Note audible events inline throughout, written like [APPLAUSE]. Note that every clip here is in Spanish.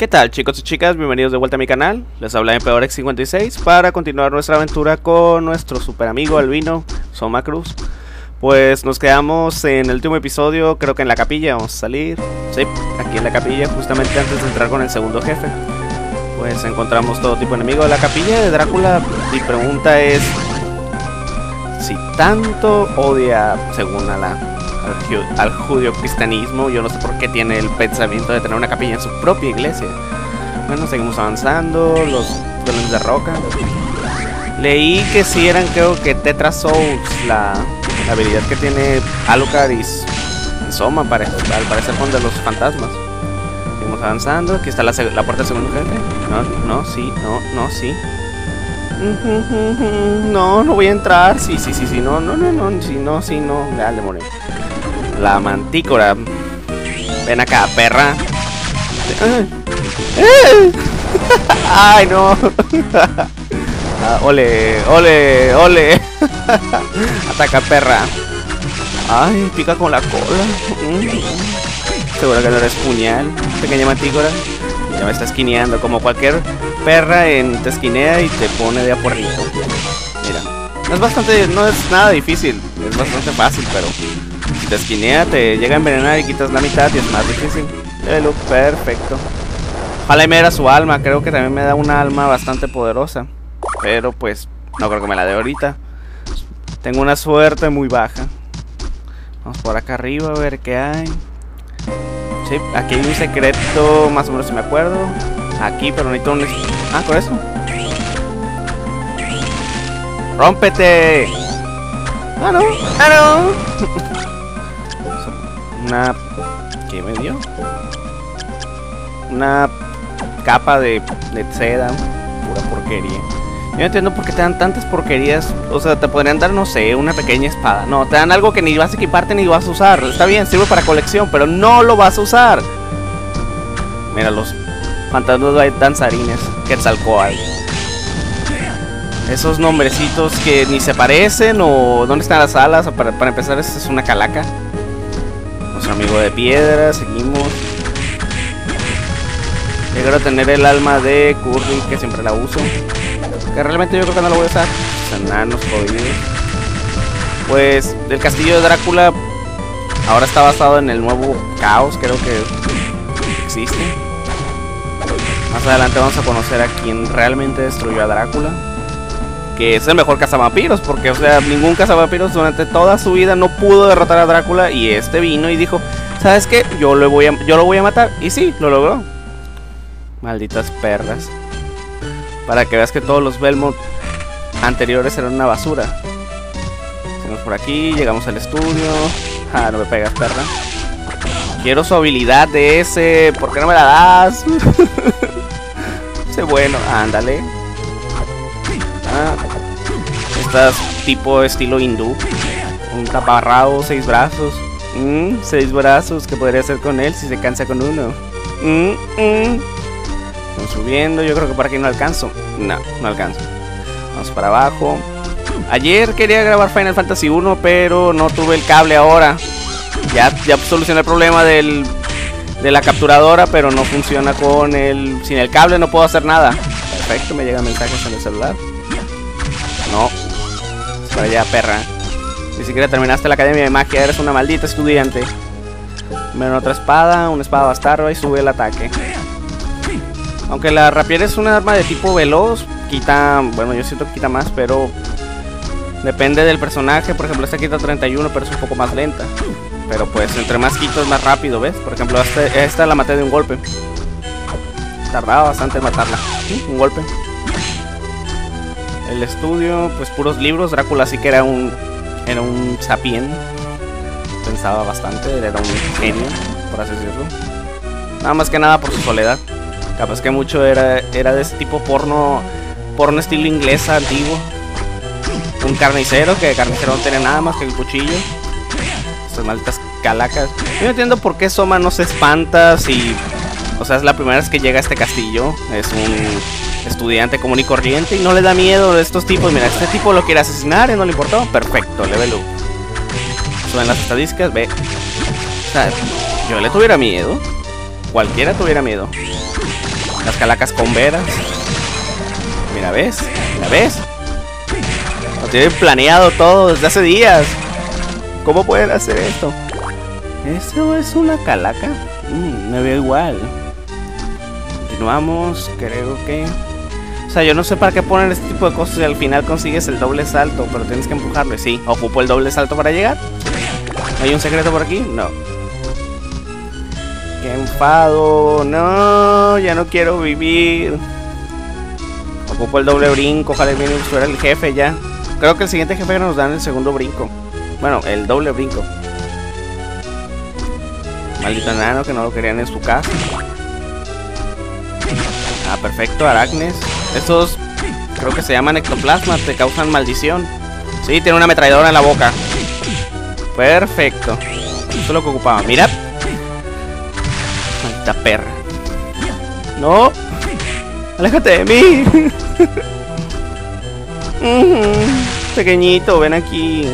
¿Qué tal chicos y chicas? Bienvenidos de vuelta a mi canal. Les habla MPORX56 para continuar nuestra aventura con nuestro super amigo albino Soma Cruz. Pues nos quedamos en el último episodio, creo que en la capilla, vamos a salir. Sí, aquí en la capilla, justamente antes de entrar con el segundo jefe. Pues encontramos todo tipo de enemigos. La capilla de Drácula, mi pregunta es si tanto odia, según a la al, judío cristianismo. Yo no sé por qué tiene el pensamiento de tener una capilla en su propia iglesia. Bueno, seguimos avanzando. Los golems de roca. Leí que si eran, creo que Tetra Souls, la, habilidad que tiene Alucard y, Soma, para, al parecer con de los fantasmas. Seguimos avanzando. Aquí está la, la puerta del segundo gente. No, no, sí, no, no, sí. No, no voy a entrar. Sí, sí, sí, sí. No, no, no, no. Sí, no, sí, no. Ya le morí. La mantícora. Ven acá, perra. [LAUGHS] Ay, no. [LAUGHS] Ah, ole, ole, ole. [LAUGHS] Ataca, perra. Ay, pica con la cola. Mm. Seguro que no eres puñal, pequeña mantícora. Ya me está esquineando como cualquier perra en te esquinea y te pone de aporrito. Mira, no es bastante, no es nada difícil, es bastante fácil, pero si te esquinea, te llega a envenenar y quitas la mitad y es más difícil. look perfecto. Ojalá y me da su alma, creo que también me da una alma bastante poderosa. Pero pues, no creo que me la dé ahorita. Tengo una suerte muy baja. Vamos por acá arriba a ver qué hay. Sí, aquí hay un secreto, más o menos si me acuerdo. Aquí, pero necesito un... Ah, con eso. ¡Rómpete! ¡Ah, no! ¡Ah, no! una... ¿Qué me dio? Una capa de, de seda, pura porquería. Yo no entiendo por qué te dan tantas porquerías. O sea, te podrían dar, no sé, una pequeña espada. No, te dan algo que ni vas a equiparte ni vas a usar. Está bien, sirve para colección, pero no lo vas a usar. Mira, los fantasmas danzarines. Quetzalcoatl. Esos nombrecitos que ni se parecen o dónde están las alas. Para, para empezar, esta es una calaca amigo de piedra, seguimos. Quiero tener el alma de Curry, que siempre la uso. Que realmente yo creo que no lo voy a usar. Sananos jodidos. Pues el castillo de Drácula ahora está basado en el nuevo caos, creo que existe. Más adelante vamos a conocer a quien realmente destruyó a Drácula que es el mejor cazavampiros, porque o sea, ningún cazavampiros durante toda su vida no pudo derrotar a Drácula y este vino y dijo, ¿sabes qué? Yo lo voy a, yo lo voy a matar. Y sí, lo logró. Malditas perras. Para que veas que todos los Belmont anteriores eran una basura. Seguimos por aquí, llegamos al estudio. Ah, no me pegas, perra. Quiero su habilidad de ese. ¿Por qué no me la das? [LAUGHS] bueno, ándale. Ah, estas tipo estilo hindú. Un taparrao, seis brazos. Mm, seis brazos, ¿qué podría hacer con él si se cansa con uno? Mm, mm. subiendo, yo creo que por aquí no alcanzo. No, no alcanzo. Vamos para abajo. Ayer quería grabar Final Fantasy 1, pero no tuve el cable ahora. Ya, ya solucioné el problema del, de la capturadora, pero no funciona con el... Sin el cable no puedo hacer nada. Perfecto, me llegan mensajes en el celular. No. Para allá, perra. Ni siquiera terminaste la academia de magia, eres una maldita estudiante. Ven otra espada, una espada bastarda y sube el ataque. Aunque la rapier es una arma de tipo veloz, quita, bueno, yo siento que quita más, pero depende del personaje. Por ejemplo, esta quita 31, pero es un poco más lenta. Pero pues entre más quito es más rápido, ¿ves? Por ejemplo, este, esta la maté de un golpe. Tardaba bastante en matarla. Un golpe. El estudio, pues puros libros. Drácula sí que era un, era un sapien. Pensaba bastante, era un genio, por así decirlo. Nada más que nada por su soledad. Capaz que mucho era, era de ese tipo porno, porno estilo inglesa antiguo. Un carnicero, que carnicero no tiene nada más que el cuchillo. Estas malditas calacas. Yo no entiendo por qué Soma no se espanta si... O sea, es la primera vez que llega a este castillo. Es un estudiante común y corriente y no le da miedo de estos tipos. Mira, este tipo lo quiere asesinar y no le importó. Perfecto, level up. Suben las estadísticas, ve. O sea, yo le tuviera miedo. Cualquiera tuviera miedo. Las calacas con veras. Mira, ¿ves? Mira, ¿ves? Lo tienen planeado todo desde hace días. ¿Cómo pueden hacer esto? ¿Eso es una calaca? Mm, me veo igual. Continuamos, creo que... O sea, yo no sé para qué ponen este tipo de cosas y al final consigues el doble salto, pero tienes que empujarlo. Sí, ocupo el doble salto para llegar. ¿Hay un secreto por aquí? No. Qué enfado. No, ya no quiero vivir. Ocupo el doble brinco. Ojalá viene fuera el jefe ya. Creo que el siguiente jefe nos dan el segundo brinco. Bueno, el doble brinco. Maldito enano que no lo querían en su casa. Ah, perfecto, aracnes. Estos creo que se llaman ectoplasma, te causan maldición. Sí, tiene una ametralladora en la boca. Perfecto. Eso es lo que ocupaba. Mira. Maldita perra. No. Aléjate de mí. [LAUGHS] Pequeñito, ven aquí.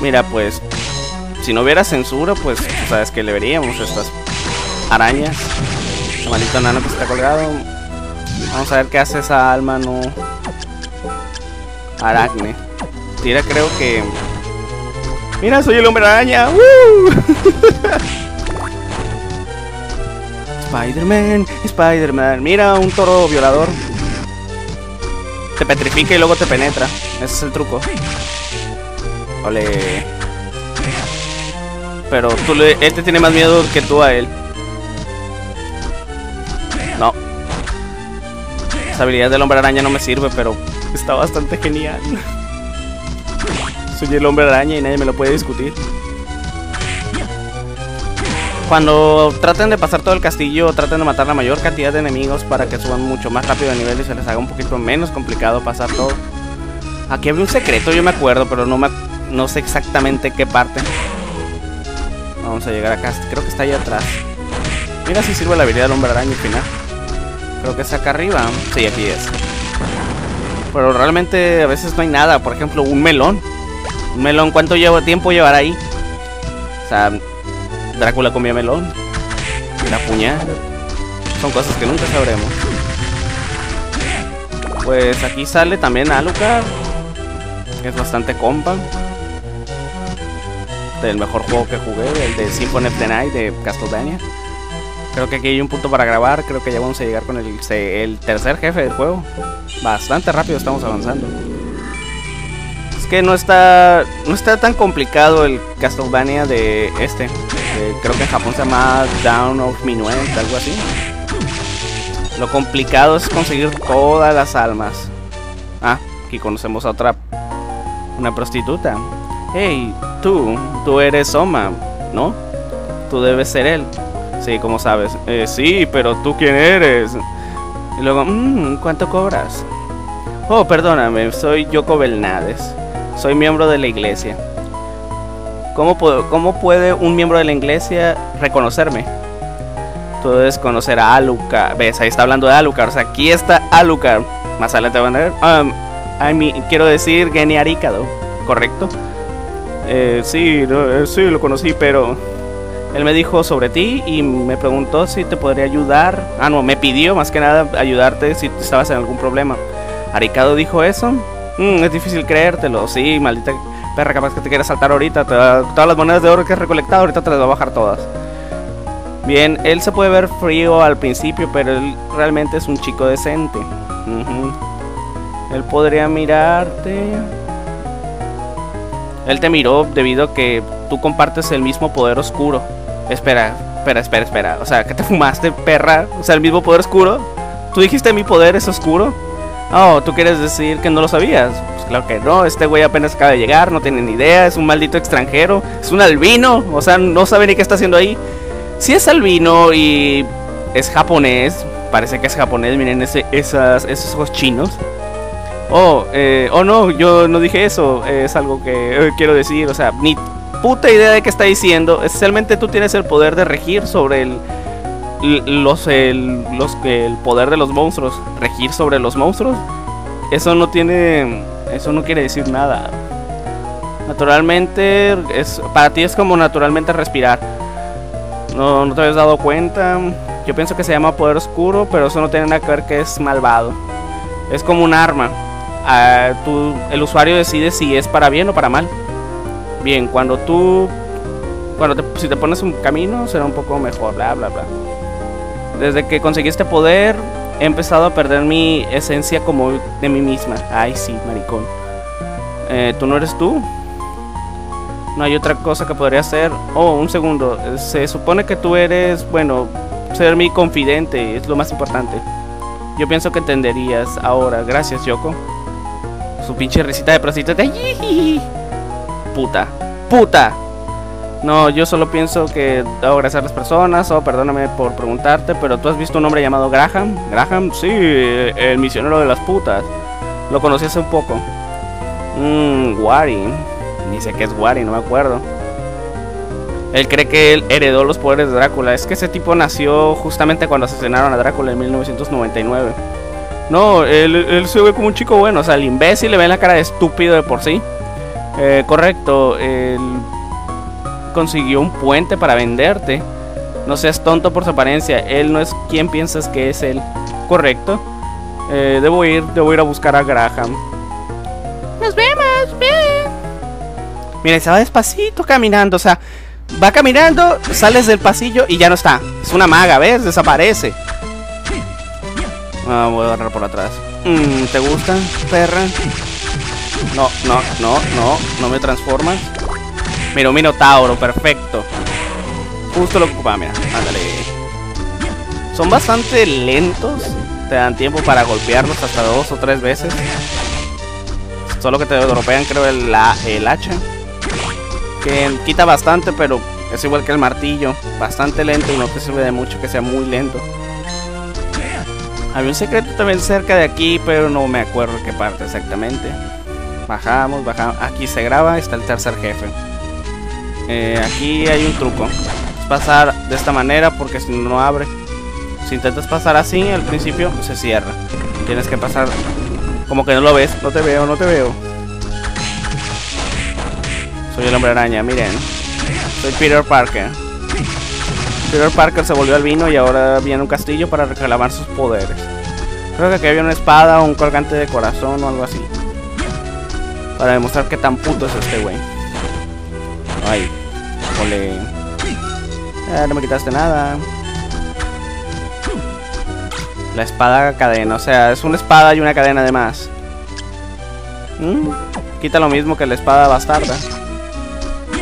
Mira, pues. Si no hubiera censura, pues sabes que le veríamos estas arañas. El maldito nano que está colgado. Vamos a ver qué hace esa alma, no. Aracne. Tira, creo que. Mira, soy el hombre araña. [LAUGHS] Spider-Man, Spider-Man. Mira, un toro violador. Te petrifica y luego te penetra. Ese es el truco. Ole. Pero tú le, este tiene más miedo que tú a él. No. Esa habilidad del hombre araña no me sirve, pero está bastante genial. Soy el hombre araña y nadie me lo puede discutir. Cuando traten de pasar todo el castillo, traten de matar la mayor cantidad de enemigos para que suban mucho más rápido de nivel y se les haga un poquito menos complicado pasar todo. Aquí había un secreto, yo me acuerdo, pero no, me, no sé exactamente qué parte. Vamos a llegar acá, creo que está allá atrás. Mira si sirve la habilidad del hombre araña al final. Creo que es acá arriba. Sí, aquí es. Pero realmente a veces no hay nada. Por ejemplo, un melón. Un melón, ¿cuánto llevo, tiempo llevará ahí? O sea, Drácula comía melón. La puñal. Son cosas que nunca sabremos. Pues aquí sale también Alucard. Que es bastante compa. Del mejor juego que jugué, el de Symphony of the de Castlevania. Creo que aquí hay un punto para grabar. Creo que ya vamos a llegar con el, el tercer jefe del juego. Bastante rápido estamos avanzando. Es que no está no está tan complicado el Castlevania de este. creo que en Japón se llama Down of Minuet, algo así. Lo complicado es conseguir todas las almas. Ah, aquí conocemos a otra. Una prostituta. Hey, tú, tú eres Soma, ¿no? Tú debes ser él. Sí, como sabes. Eh, sí, pero tú quién eres. Y luego, mmm, ¿cuánto cobras? Oh, perdóname, soy Yoko Belnades. Soy miembro de la iglesia. ¿Cómo, puedo, ¿Cómo puede un miembro de la iglesia reconocerme? Tú debes conocer a Alucard. ¿Ves? Ahí está hablando de Alucard. O sea, aquí está Alucard. Más adelante van a ver. Um, quiero decir Geni Arikado. ¿Correcto? Eh, sí, eh, sí, lo conocí, pero él me dijo sobre ti y me preguntó si te podría ayudar. Ah, no, me pidió más que nada ayudarte si estabas en algún problema. Aricado dijo eso. Mm, es difícil creértelo. Sí, maldita perra, capaz que te quieras saltar ahorita. todas las monedas de oro que has recolectado, ahorita te las va a bajar todas. Bien, él se puede ver frío al principio, pero él realmente es un chico decente. Él podría mirarte. Él te miró debido a que tú compartes el mismo poder oscuro. Espera, espera, espera, espera. O sea, ¿qué te [LAUGHS] fumaste, perra? O sea, el mismo poder oscuro. ¿Tú dijiste mi poder es oscuro? Oh, ¿tú quieres decir que no lo sabías? Pues claro que no, este güey apenas acaba de llegar, no tiene ni idea, es un maldito extranjero, es un albino, o sea, no sabe ni qué está haciendo ahí. Si es albino y es japonés, parece que es japonés, miren ese, esas, esos ojos chinos. Oh, eh, oh no, yo no dije eso, es algo que eh, quiero decir, o sea, ni puta idea de qué está diciendo. Esencialmente tú tienes el poder de regir sobre el, los el poder de los monstruos, regir sobre los monstruos. Eso no tiene eso no quiere decir nada. Naturalmente es para ti es como naturalmente respirar. No, no te habías dado cuenta. Yo pienso que se llama poder oscuro, pero eso no tiene nada que ver que es malvado. Es como un arma. Ah, tú, el usuario decide si es para bien o para mal. Bien, cuando tú... Cuando te, si te pones un camino será un poco mejor, bla, bla, bla. Desde que conseguí este poder, he empezado a perder mi esencia como de mí misma. Ay, sí, maricón. Eh, ¿Tú no eres tú? No hay otra cosa que podría hacer. Oh, un segundo. Se supone que tú eres, bueno, ser mi confidente es lo más importante. Yo pienso que entenderías ahora. Gracias, Yoko. Su pinche risita de prosita de... Puta. Puta. No, yo solo pienso que debo agradecer a las personas. Oh, perdóname por preguntarte, pero tú has visto un hombre llamado Graham. Graham, sí, el misionero de las putas. Lo conocí hace un poco. Mmm, Wari. Dice que es Wari, no me acuerdo. Él cree que él heredó los poderes de Drácula. Es que ese tipo nació justamente cuando asesinaron a Drácula en 1999. No, él, se ve como un chico bueno. O sea, el imbécil le ve la cara de estúpido de por sí. Eh, correcto, él consiguió un puente para venderte. No seas tonto por su apariencia. Él no es quien piensas que es él. Correcto. Eh, debo ir, debo ir a buscar a Graham. Nos vemos, bien. Mira, se va despacito caminando. O sea, Va caminando, sales del pasillo y ya no está. Es una maga, ¿ves? Desaparece. Ah, voy a agarrar por atrás. Mm, ¿Te gusta, perra? No, no, no, no. No me transformas. Mira, un minotauro, perfecto. Justo lo que ocupaba, mira. Ándale. Son bastante lentos. Te dan tiempo para golpearlos hasta dos o tres veces. Solo que te dropean, creo, el, el hacha que quita bastante, pero es igual que el martillo, bastante lento y no te sirve de mucho que sea muy lento. Había un secreto también cerca de aquí, pero no me acuerdo qué parte exactamente. Bajamos, bajamos. Aquí se graba, está el tercer jefe. Eh, aquí hay un truco. Pasar de esta manera porque si no, no abre. Si intentas pasar así, al principio se cierra. Tienes que pasar como que no lo ves. No te veo, no te veo. Soy el hombre araña, miren. Soy Peter Parker. Peter Parker se volvió al vino y ahora viene un castillo para reclamar sus poderes. Creo que aquí había una espada o un colgante de corazón o algo así. Para demostrar que tan puto es este güey. Ay, ole. Eh, no me quitaste nada. La espada cadena, o sea, es una espada y una cadena además. ¿Mm? Quita lo mismo que la espada bastarda.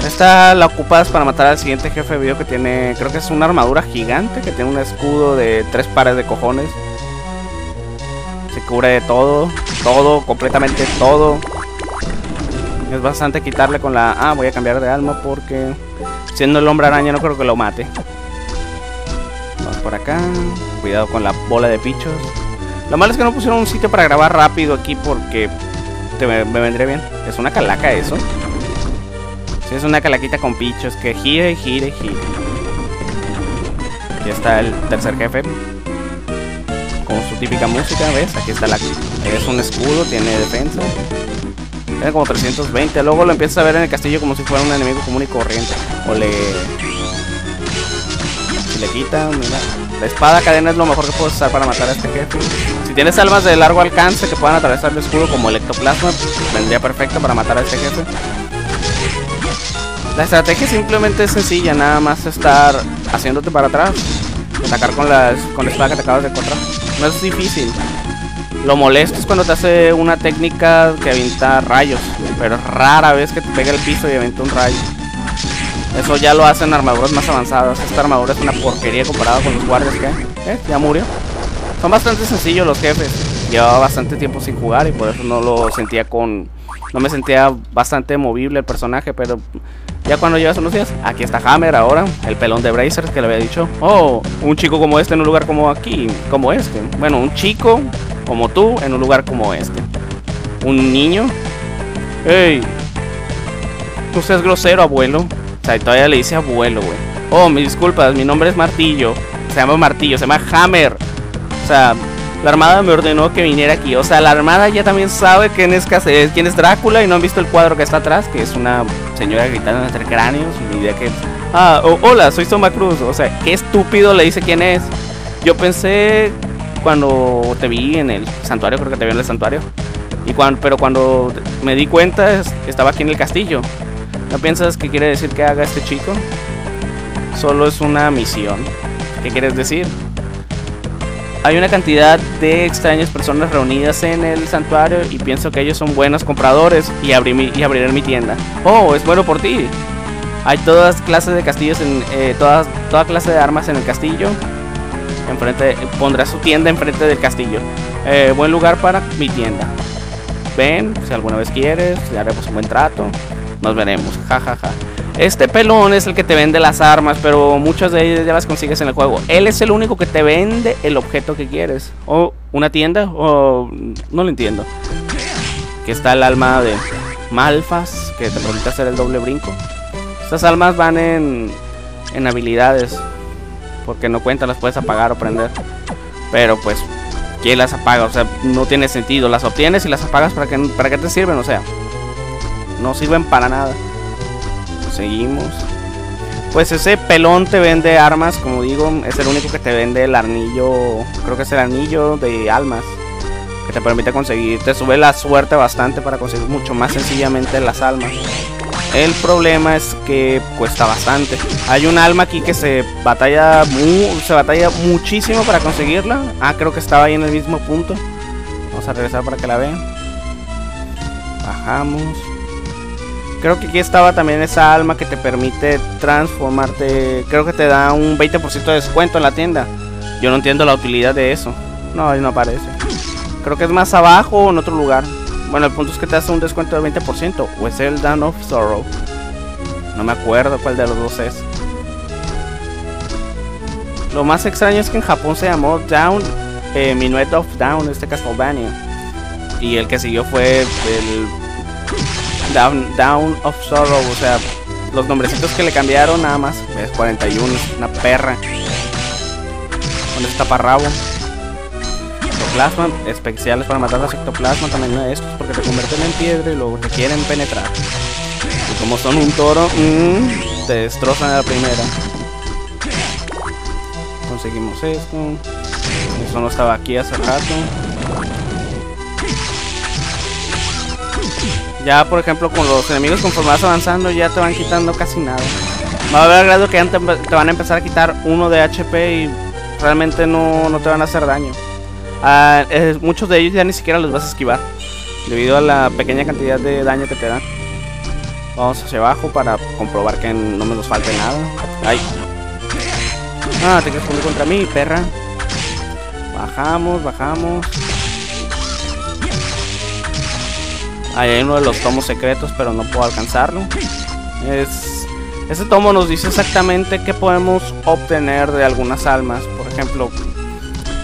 Esta la ocupas para matar al siguiente jefe de que tiene, creo que es una armadura gigante, que tiene un escudo de tres pares de cojones. Se cubre de todo, todo, completamente todo. Es bastante quitarle con la... Ah, voy a cambiar de alma porque siendo el hombre araña no creo que lo mate. Vamos por acá. Cuidado con la bola de pichos. Lo malo es que no pusieron un sitio para grabar rápido aquí porque me, me vendría bien. ¿Es una calaca eso? Es una calaquita con pichos que gira y gira. Aquí está el tercer jefe. Con su típica música, ¿ves? Aquí está la... Es un escudo, tiene defensa. Tiene como 320. Luego lo empiezas a ver en el castillo como si fuera un enemigo común y corriente. O le... Si le quita, mira. La espada cadena es lo mejor que puedes usar para matar a este jefe. Si tienes almas de largo alcance que puedan atravesar el escudo como el ectoplasma, vendría perfecto para matar a este jefe. La estrategia simplemente es sencilla, nada más estar haciéndote para atrás. Atacar con, las, con la espada que te acabas de encontrar. No es difícil. Lo molesto es cuando te hace una técnica que avienta rayos. Pero rara vez que te pega el piso y avienta un rayo. Eso ya lo hacen armaduras más avanzadas. Esta armadura es una porquería comparada con los guardias que ¿Eh? Ya murió. Son bastante sencillos los jefes. Llevaba bastante tiempo sin jugar y por eso no lo sentía con... No me sentía bastante movible el personaje, pero ya cuando llevas unos días, aquí está Hammer ahora, el pelón de Brazers que le había dicho. Oh, un chico como este en un lugar como aquí, como este. Bueno, un chico como tú en un lugar como este. Un niño. Hey, tú seas grosero, abuelo. O sea, todavía le dice abuelo, güey. Oh, mis disculpas, mi nombre es Martillo. Se llama Martillo, se llama Hammer. O sea, la armada me ordenó que viniera aquí. O sea, la armada ya también sabe quién es, quién es Drácula y no han visto el cuadro que está atrás, que es una señora gritando entre cráneos. Y idea que. Ah, hola, soy Soma Cruz. O sea, qué estúpido le dice quién es. Yo pensé cuando te vi en el santuario, creo que te vi en el santuario. Y cuando, pero cuando me di cuenta, estaba aquí en el castillo. ¿No piensas que quiere decir que haga este chico? Solo es una misión. ¿Qué quieres decir? Hay una cantidad de extrañas personas reunidas en el santuario y pienso que ellos son buenos compradores y, abrí y abriré mi tienda. Oh, es bueno por ti. Hay todas clases de castillos, en, eh, todas, toda clase de armas en el castillo. Enfrente, pondrá su tienda enfrente del castillo. Eh, buen lugar para mi tienda. Ven, si alguna vez quieres, le haremos un buen trato. Nos veremos, jajaja. Ja, ja. Este pelón es el que te vende las armas, pero muchas de ellas ya las consigues en el juego. Él es el único que te vende el objeto que quieres. O una tienda, o no lo entiendo. Que está el alma de Malfas, que te permite hacer el doble brinco. Estas almas van en, en habilidades. Porque no cuentan, las puedes apagar o prender. Pero pues, ¿quién las apaga? O sea, no tiene sentido. Las obtienes y las apagas para que para qué te sirven, o sea. No sirven para nada. Seguimos. Pues ese pelón te vende armas, como digo, es el único que te vende el anillo, creo que es el anillo de almas, que te permite conseguir, te sube la suerte bastante para conseguir mucho más sencillamente las almas. El problema es que cuesta bastante. Hay un alma aquí que se batalla, se batalla muchísimo para conseguirla. Ah, creo que estaba ahí en el mismo punto. Vamos a regresar para que la vean. Bajamos. Creo que aquí estaba también esa alma que te permite transformarte. Creo que te da un 20% de descuento en la tienda. Yo no entiendo la utilidad de eso. No, ahí no aparece. Creo que es más abajo o en otro lugar. Bueno, el punto es que te hace un descuento del 20%. O es el Down of Sorrow. No me acuerdo cuál de los dos es. Lo más extraño es que en Japón se llamó Down, eh, Minuet of Down, este Castlevania. Y el que siguió fue el Down, Down of Sorrow, o sea, los nombrecitos que le cambiaron nada más. Es 41, una perra. Con este taparrabo. Ectoplasma, especiales para matar los ectoplasma, también de estos, porque te convierten en piedra y luego te quieren penetrar. Y como son un toro, mmm, te destrozan a la primera. Conseguimos esto. Eso no estaba aquí hace rato. Ya, por ejemplo, con los enemigos conforme vas avanzando, ya te van quitando casi nada. Va a haber grado que te, te van a empezar a quitar uno de HP y realmente no, no te van a hacer daño. Eh, muchos de ellos ya ni siquiera los vas a esquivar, debido a la pequeña cantidad de daño que te dan. Vamos hacia abajo para comprobar que no me nos falte nada. Ay. Ah, te quieres poner contra mí, perra. Bajamos, bajamos. Hay uno de los tomos secretos, pero no puedo alcanzarlo. Es, este tomo nos dice exactamente qué podemos obtener de algunas almas. Por ejemplo,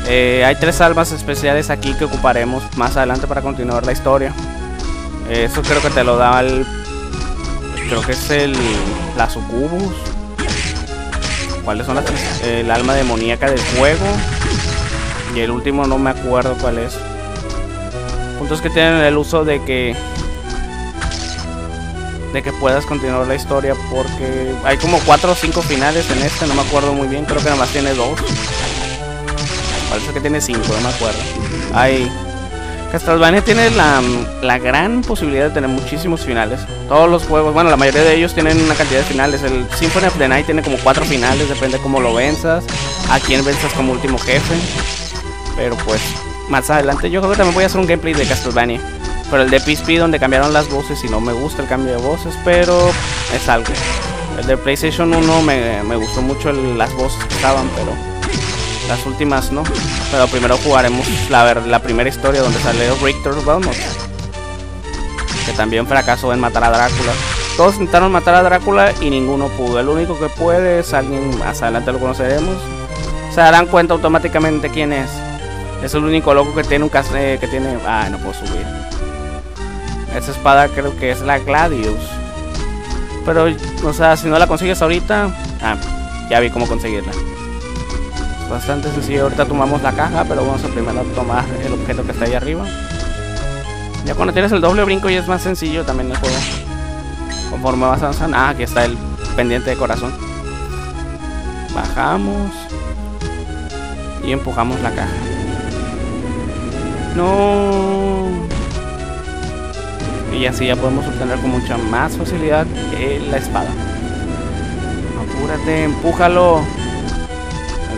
eh, hay tres almas especiales aquí que ocuparemos más adelante para continuar la historia. Eso creo que te lo da el... Creo que es el... La sucubus. ¿Cuáles son las tres? El alma demoníaca del fuego. Y el último no me acuerdo cuál es puntos que tienen el uso de que de que puedas continuar la historia porque hay como 4 o 5 finales en este, no me acuerdo muy bien, creo que nada más tiene 2. Parece que tiene 5, no me acuerdo. Hay Castlevania tiene la, la, gran posibilidad de tener muchísimos finales. Todos los juegos, bueno, la mayoría de ellos tienen una cantidad de finales. El Symphony of the Night tiene como 4 finales, depende de cómo lo venzas, a quién venzas como último jefe. Pero pues más adelante. Yo creo que también voy a hacer un gameplay de Castlevania. Pero el de PSP donde cambiaron las voces y no me gusta el cambio de voces, pero es algo. El de PlayStation 1 me, me gustó mucho las voces que estaban, pero las últimas no. Pero primero jugaremos la, la primera historia donde sale Richter Belmont. Que también fracasó en matar a Drácula. Todos intentaron matar a Drácula y ninguno pudo. El único que puede es alguien, más adelante lo conoceremos. Se darán cuenta automáticamente quién es. Es el único loco que tiene un cas eh, que tiene. Ah, no puedo subir. Esa espada creo que es la Gladius. Pero, o sea, si no la consigues ahorita. Ah, ya vi cómo conseguirla. Bastante sencillo. Ahorita tomamos la caja, pero vamos a primero tomar el objeto que está ahí arriba. Ya cuando tienes el doble brinco ya es más sencillo también el juego. Conforme vas avanzando. Ah, aquí está el pendiente de corazón. Bajamos. Y empujamos la caja. No. Y así ya podemos obtener con mucha más facilidad la espada. Apúrate, empújalo.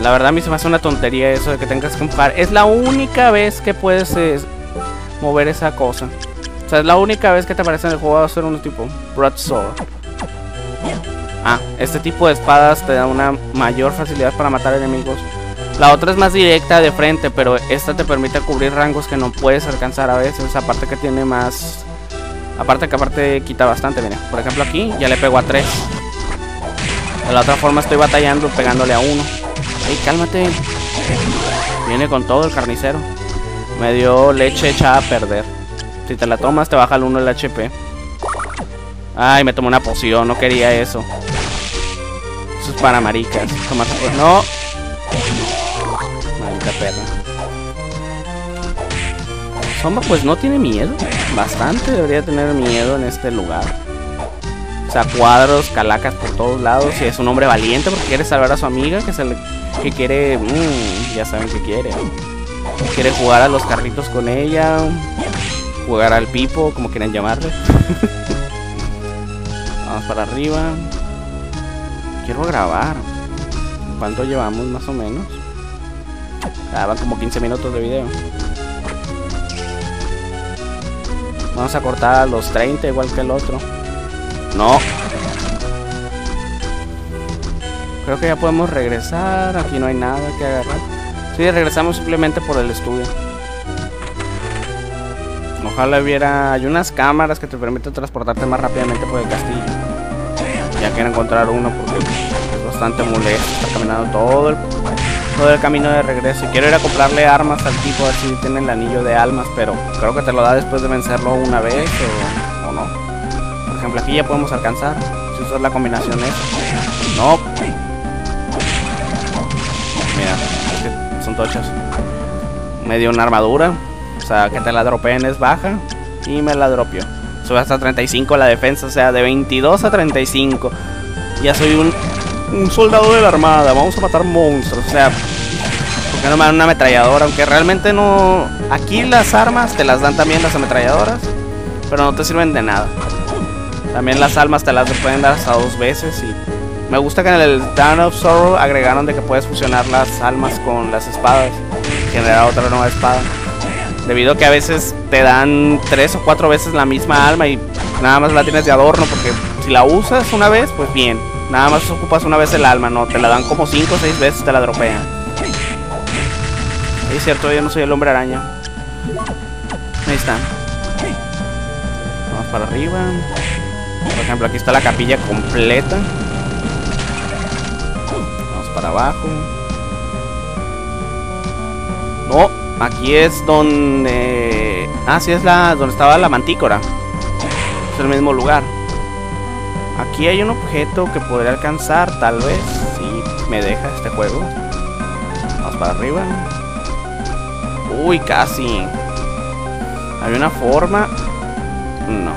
La verdad a mí se me hace una tontería eso de que tengas que empujar. Es la única vez que puedes eh, mover esa cosa. O sea, es la única vez que te aparece en el juego va a ser un tipo Broadsword. Ah, este tipo de espadas te da una mayor facilidad para matar enemigos. La otra es más directa de frente, pero esta te permite cubrir rangos que no puedes alcanzar a veces. Aparte que tiene más... Aparte que aparte quita bastante, mira. Por ejemplo aquí ya le pego a 3. De la otra forma estoy batallando pegándole a uno. ¡Ey, cálmate! Viene con todo el carnicero. Me dio leche echada a perder. Si te la tomas, te baja el 1 el HP. Ay, me tomó una poción, no quería eso. Eso es para maricas. No. Perra. Somba pues no tiene miedo. Bastante debería tener miedo en este lugar. O sea, cuadros, calacas por todos lados. Y es un hombre valiente porque quiere salvar a su amiga que se le, que quiere. Mmm, ya saben que quiere. Quiere jugar a los carritos con ella. Jugar al pipo, como quieran llamarle. [LAUGHS] Vamos para arriba. Quiero grabar. ¿Cuánto llevamos más o menos? Ah, van como 15 minutos de video. Vamos a cortar los 30 igual que el otro. No. Creo que ya podemos regresar. Aquí no hay nada que agarrar. Sí, regresamos simplemente por el estudio. Ojalá hubiera... Hay unas cámaras que te permiten transportarte más rápidamente por el castillo. Ya quiero encontrar uno porque es bastante molesto estar caminando todo el, todo el camino de regreso. Y quiero ir a comprarle armas al tipo a ver si tiene el anillo de almas, pero creo que te lo da después de vencerlo una vez o, no. Por ejemplo, aquí ya podemos alcanzar. Si usas la combinación. No. Mira, son tochas. Me dio una armadura. O sea, que te la dropeen es baja. Y me la dropeó. Sube hasta 35 la defensa. O sea, de 22 a 35. Ya soy un, un soldado de la armada. Vamos a matar monstruos. O sea, ¿por no me dan una ametralladora? Aunque realmente no... Aquí las armas te las dan también las ametralladoras. Pero no te sirven de nada. También las almas te las pueden dar hasta dos veces. Y me gusta que en el Down of Sorrow agregaron de que puedes fusionar las almas con las espadas. Generar otra nueva espada. Debido a que a veces te dan tres o cuatro veces la misma alma y nada más la tienes de adorno porque si la usas una vez, pues bien. Nada más ocupas una vez el alma, no, te la dan como cinco o seis veces, te la dropean. Es cierto, yo no soy el hombre araña. Ahí está. Vamos para arriba. Por ejemplo, aquí está la capilla completa. Vamos para abajo. No, Aquí es donde... Ah, sí, es la donde estaba la mantícora. Es el mismo lugar. Aquí hay un objeto que podría alcanzar, tal vez. Si me deja este juego. Vamos para arriba. Uy, casi. Hay una forma... No.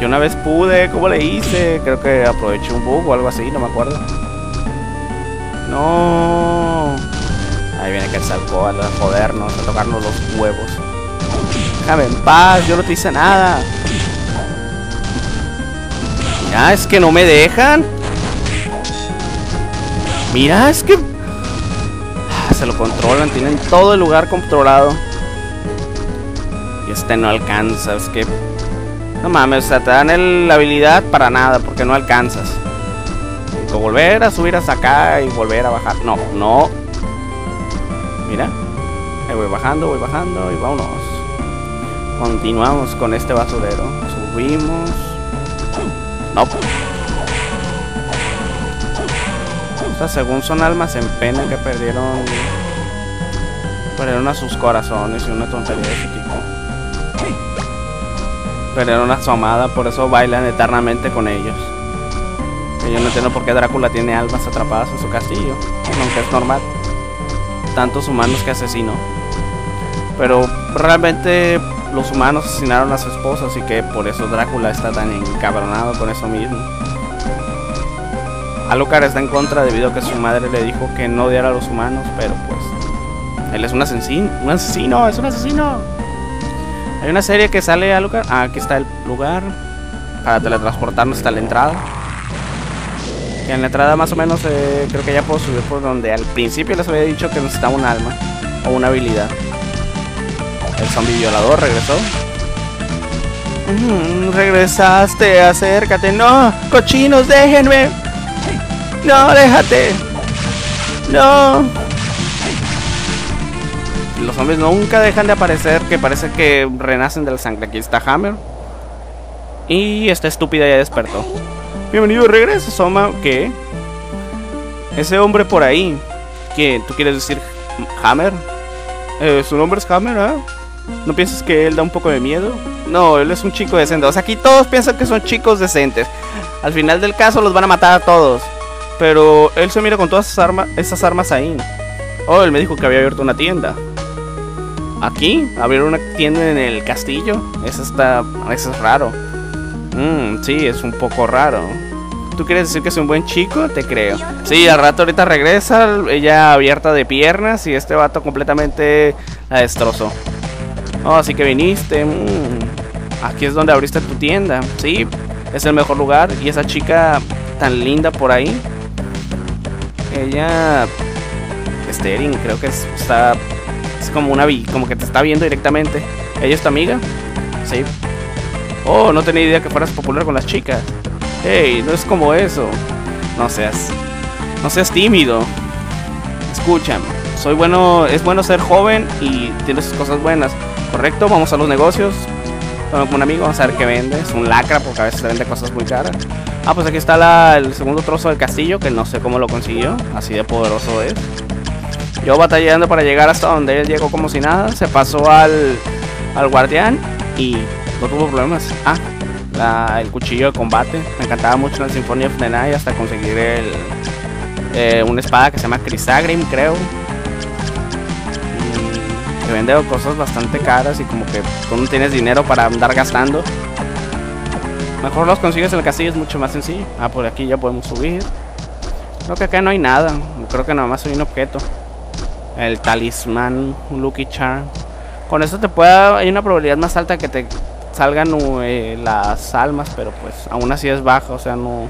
Yo una vez pude, ¿cómo le hice? Creo que aproveché un bug o algo así, no me acuerdo. No. Ahí viene que el salcó a jodernos, a tocarnos los huevos. Déjame en paz, yo no te hice nada. Mira, es que no me dejan. Mira, es que... Se lo controlan, tienen todo el lugar controlado. Y este no alcanza, es que... No mames, o sea, te dan la habilidad para nada, porque no alcanzas. volver a subir hasta acá y volver a bajar. No, no, Mira. Ahí voy bajando, voy bajando y vámonos. Continuamos con este basurero. Subimos. No. Según son almas en pena que perdieron. Perdieron a sus corazones y una tontería de ese tipo. Perdieron a su amada, por eso bailan eternamente con ellos. yo no entiendo por qué Drácula tiene almas atrapadas en su castillo. Aunque es normal tantos humanos que asesinó. Pero realmente los humanos asesinaron a su esposa, así que por eso Drácula está tan encabronado con eso mismo. Alucard está en contra debido a que su madre le dijo que no odiara a los humanos, pero pues él es un asesino, un asesino, es un asesino. Hay una serie que sale Alucard. Ah, aquí está el lugar para teletransportarnos hasta la entrada. Que en la entrada más o menos eh, creo que ya puedo subir por donde al principio les había dicho que necesitaba un alma o una habilidad. El zombie violador regresó. Mm, regresaste, acércate. No, cochinos, déjenme. No, déjate. No. Los zombies nunca dejan de aparecer, que parece que renacen de la sangre. Aquí está Hammer. Y esta estúpida ya despertó. Bienvenido de regreso, Soma. ¿Qué? Ese hombre por ahí. ¿Qué? ¿Tú quieres decir Hammer? Eh, su nombre es Hammer, ¿ah? ¿No piensas que él da un poco de miedo? No, él es un chico decente. O sea, aquí todos piensan que son chicos decentes. Al final del caso los van a matar a todos. Pero él se mira con todas esas, armas, esas armas ahí. Oh, él me dijo que había abierto una tienda. ¿Aquí? ¿Abrir una tienda en el castillo? Eso está... Eso es raro. Mmm, sí, es un poco raro. ¿Tú quieres decir que es un buen chico? Te creo. Sí, al rato ahorita regresa, ella abierta de piernas y este vato completamente la destrozó. Oh, así que viniste. Mm, aquí es donde abriste tu tienda. Sí, es el mejor lugar. Y esa chica tan linda por ahí. Ella... Stering, creo que está... Es como una... Como que te está viendo directamente. ¿Ella es tu amiga? Sí. Oh, no tenía idea que fueras popular con las chicas. Hey, no es como eso. No seas... No seas tímido. Escúchame. Soy bueno... Es bueno ser joven y tienes sus cosas buenas. Correcto, vamos a los negocios. Con un amigo, vamos a ver qué vende. Es un lacra porque a veces vende cosas muy caras. Ah, pues aquí está el segundo trozo del castillo, que no sé cómo lo consiguió. Así de poderoso es. Yo batallando para llegar hasta donde él llegó como si nada. Se pasó al, al guardián y no tuvo problemas. Ah, el cuchillo de combate. Me encantaba mucho en la Sinfonía of the Night hasta conseguir el, eh, una espada que se llama Crisagrim, creo vende cosas bastante caras y como que no tienes dinero para andar gastando. Mejor los consigues en el castillo, es mucho más sencillo. Ah, por aquí ya podemos subir. Creo que acá no hay nada. Creo que nada más hay un objeto. El talismán, un Lucky Charm. Con eso te puede... Hay una probabilidad más alta que te salgan eh, las almas, pero pues aún así es baja. O sea, no...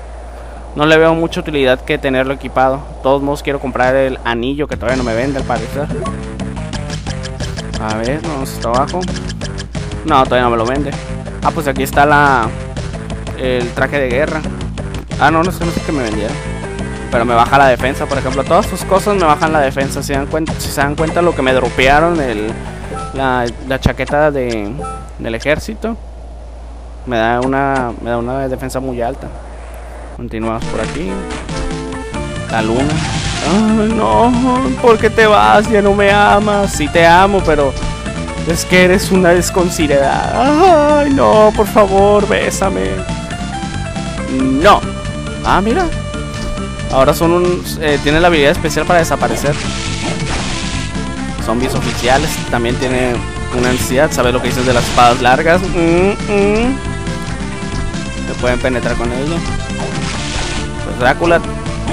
No le veo mucha utilidad que tenerlo equipado. De todos modos quiero comprar el anillo que todavía no me vende al parecer. A ver, vamos hasta abajo. No, todavía no me lo vende. Ah, pues aquí está la... El traje de guerra. Ah, no, no sé, no sé qué me vendieron. Pero me baja la defensa, por ejemplo. Todas sus cosas me bajan la defensa. Si, dan cuenta, si se dan cuenta lo que me dropearon, la, la chaqueta de, del ejército. Me da, una, me da una defensa muy alta. Continuamos por aquí. La luna. No, ¿por qué te vas? Ya no me amas. Sí te amo, pero es que eres una desconsiderada. Ay, no, por favor, bésame. No. Ah, mira. Ahora son un... Eh, tiene la habilidad especial para desaparecer. Zombies oficiales. También tiene una ansiedad. ¿Sabes lo que dices de las espadas largas? Mm, mm. Se pueden penetrar con ello. Pues Drácula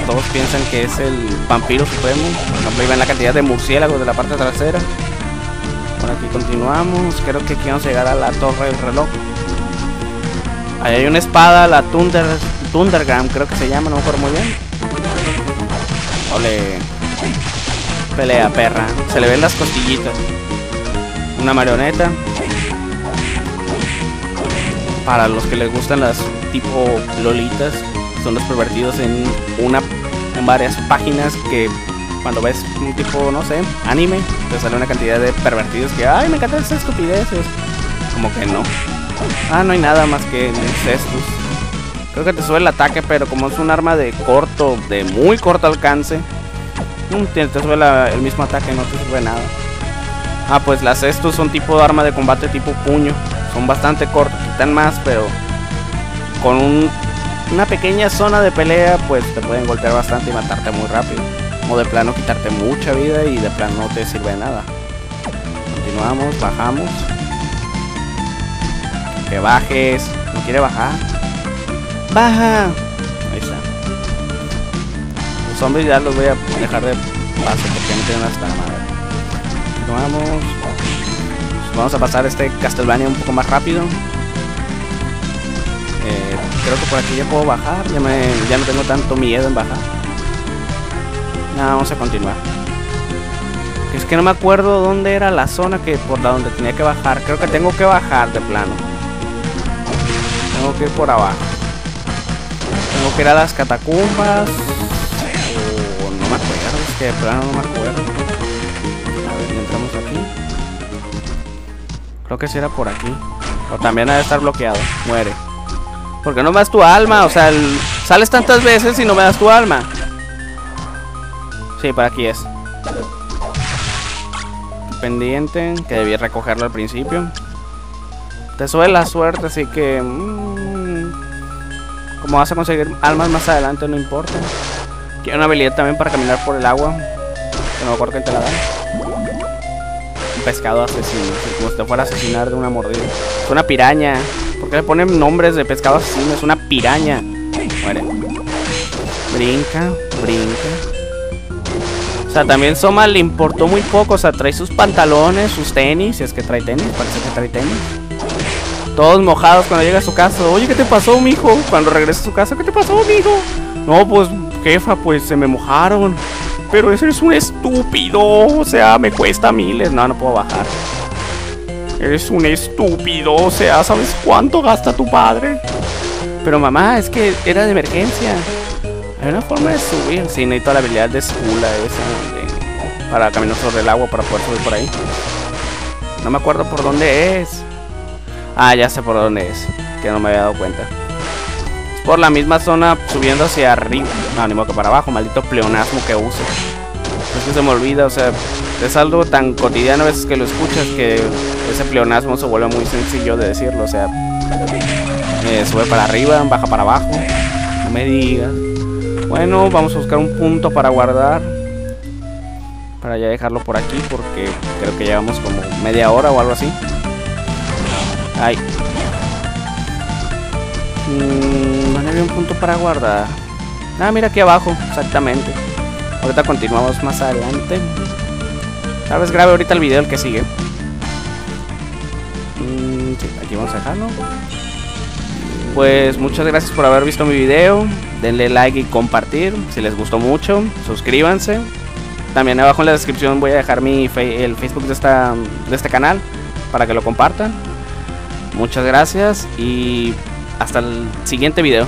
todos piensan que es el vampiro supremo. Por ejemplo, ahí ven la cantidad de murciélagos de la parte trasera. Por aquí continuamos. Creo que aquí vamos a llegar a la torre del reloj. Ahí hay una espada, la Thunder, Thundergram, creo que se llama, no me acuerdo muy bien. Ole. Pelea, perra. Se le ven las costillitas. Una marioneta. Para los que les gustan las tipo lolitas, son los pervertidos en una varias páginas que cuando ves un tipo, no sé, anime, te sale una cantidad de pervertidos que, ay, me encantan esas estupideces. Como que no. Ah, no hay nada más que incestos. Creo que te sube el ataque, pero como es un arma de corto, de muy corto alcance, mm, te, sube el mismo ataque, no te sube nada. Ah, pues las estos son tipo arma de combate tipo puño. Son bastante cortos, quitan más, pero con un una pequeña zona de pelea, pues te pueden golpear bastante y matarte muy rápido. O de plano quitarte mucha vida y de plano no te sirve de nada. Continuamos, bajamos. Que bajes. ¿No quiere bajar? ¡Baja! Ahí está. zombies ya los voy a dejar de paso porque no tienen hasta madre. Vamos. Vamos a pasar este Castlevania un poco más rápido. Creo que por aquí ya puedo bajar. Ya, me, ya no tengo tanto miedo en bajar. Nada, vamos a continuar. Es que no me acuerdo dónde era la zona que por la donde tenía que bajar. Creo que tengo que bajar de plano. Tengo que ir por abajo. Tengo que ir a las catacumbas. O no me acuerdo, es que de plano no me acuerdo. A ver, entramos aquí. Creo que si era por aquí. O también ha de estar bloqueado. Muere. Porque no me das tu alma. O sea, sales tantas veces y no me das tu alma. Sí, por aquí es. Pendiente, que debí recogerlo al principio. Te sube la suerte, así que... mm, como vas a conseguir almas más adelante, no importa. Quiero una habilidad también para caminar por el agua. Que no me acuerdo que te la dan. Un pescado asesino. Como si te fuera a asesinar de una mordida. Es una piraña. ¿Por qué le ponen nombres de pescado asesino? Es una piraña. Muere. Brinca, brinca. O sea, también Soma le importó muy poco. O sea, trae sus pantalones, sus tenis. Si es que trae tenis, parece que trae tenis. Todos mojados cuando llega a su casa. Oye, ¿qué te pasó, mijo? Cuando regresa a su casa, ¿qué te pasó, mijo? No, pues, jefa, pues se me mojaron. Pero ese es un estúpido. O sea, me cuesta miles. No, no puedo bajar. Eres un estúpido. O sea, ¿sabes cuánto gasta tu padre? Pero mamá, es que era de emergencia. Hay una forma de subir. Sí, necesito la habilidad de Skula esa. para caminar sobre el agua para poder subir por ahí. No me acuerdo por dónde es. Ah, ya sé por dónde es. Que no me había dado cuenta. Es por la misma zona subiendo hacia arriba. No, ni modo que para abajo. Maldito pleonasmo que uso. Es que se me olvida, o sea, es algo tan cotidiano a veces que lo escuchas que ese pleonasmo se vuelve muy sencillo de decirlo. O sea, eh, sube para arriba, baja para abajo. No me digas. Bueno, vamos a buscar un punto para guardar. Para ya dejarlo por aquí porque creo que llevamos como media hora o algo así. Ay. Mm, ¿Dónde había un punto para guardar? Ah, mira aquí abajo, exactamente. Ahorita continuamos más adelante. Tal vez grabe ahorita el video el que sigue. Mm, aquí vamos a dejarlo. Pues muchas gracias por haber visto mi video. Denle like y compartir si les gustó mucho. Suscríbanse. También abajo en la descripción voy a dejar mi el Facebook de, esta, de este canal para que lo compartan. Muchas gracias y hasta el siguiente video.